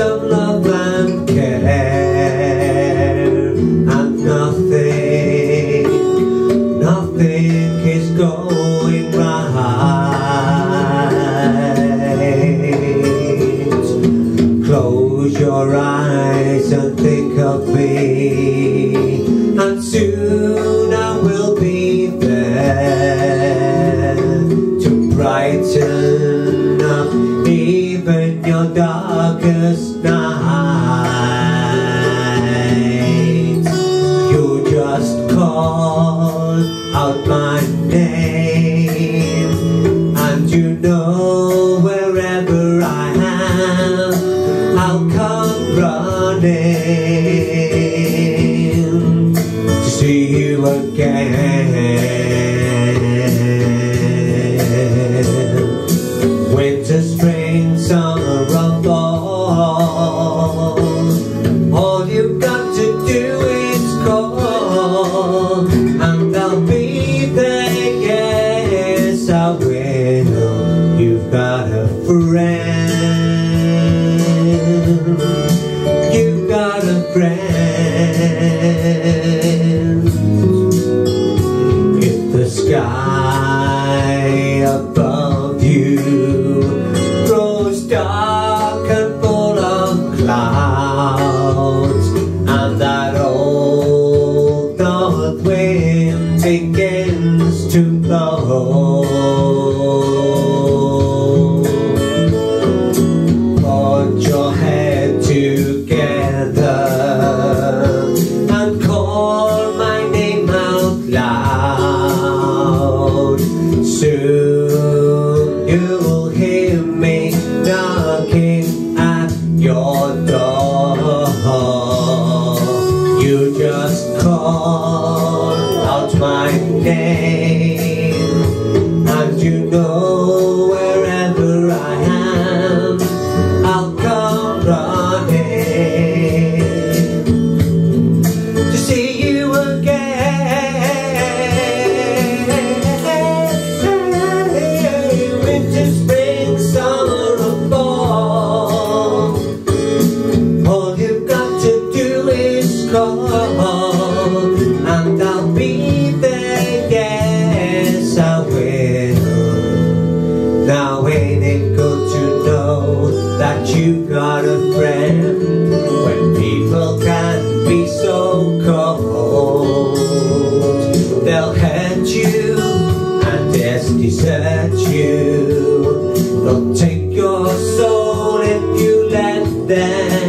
some love and care. And nothing, nothing is going right. Close your eyes and think of me And soon See you again. Winter, spring, summer. now just call out my name. best desert you. They'll take your soul if you let them.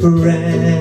friend